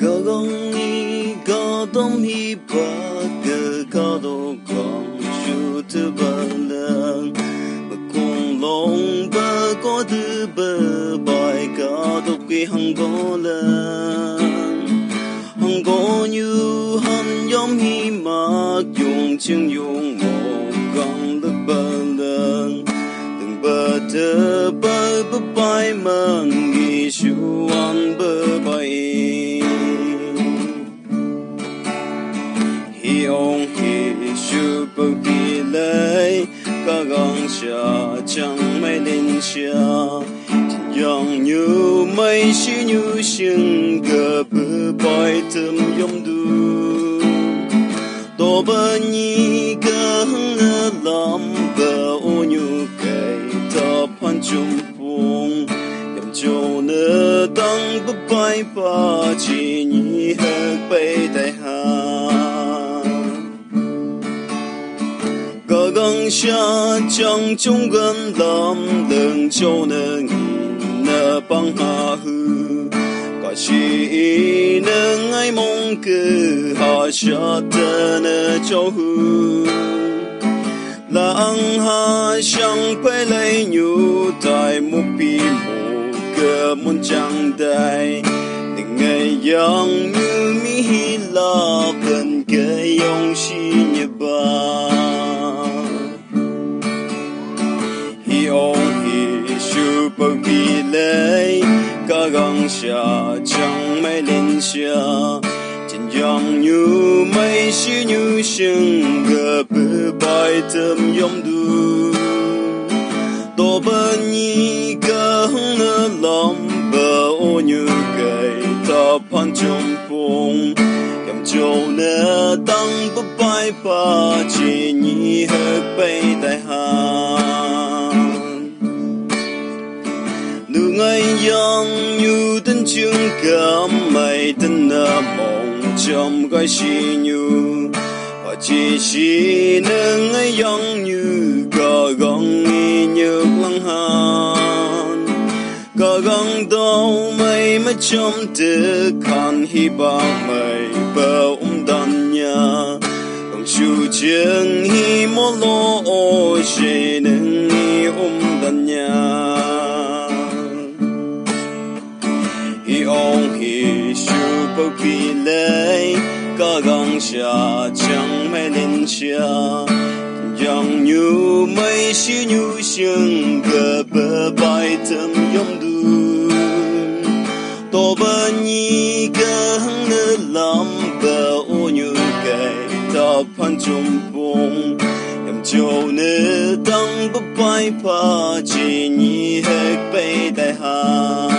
Gogong ni godom hi ba ge godo gong shu tu ba lang ba kong long ba go tu ba bai ga do ki hang go la hang go nyu han yom hi ma yong chung yong hangi şu an bıbayi hi ong ki şu bıbi lay ka gang sha chang mai lin sha yang như mai shi như shin ga bı bai tum yom du to ba ni ga na lam ba o nyu kai ta pan chung 不白把起你和背带哈。个刚下将中跟浪冷就能赢那帮哈呼，个是能爱梦个哈下的那招呼。浪哈相配来牛带木皮木 个木将带，另爱养牛米拉本个用心一把。用一束不必来，刚刚下将没淋下，真让牛没是牛性个不白怎用度，多半一 那当不白把起你和背带哈。路爱养牛等情感美的那梦，将该是牛。我只是能爱养牛，个刚一牛浪汉。个刚到美美将的看希望美不umdan nhà Còn chú chân hi mô lo ô shê nâng hi um dan nhà Hi ông hi shu bầu bì lê Cả găng xa chẳng mê lên xa Yang nhu mây shi nhu xiang Gơ bơ bài tâm yom du 多半一个的浪把我牛给 中风งเ呢，当不害怕ก你黑งกั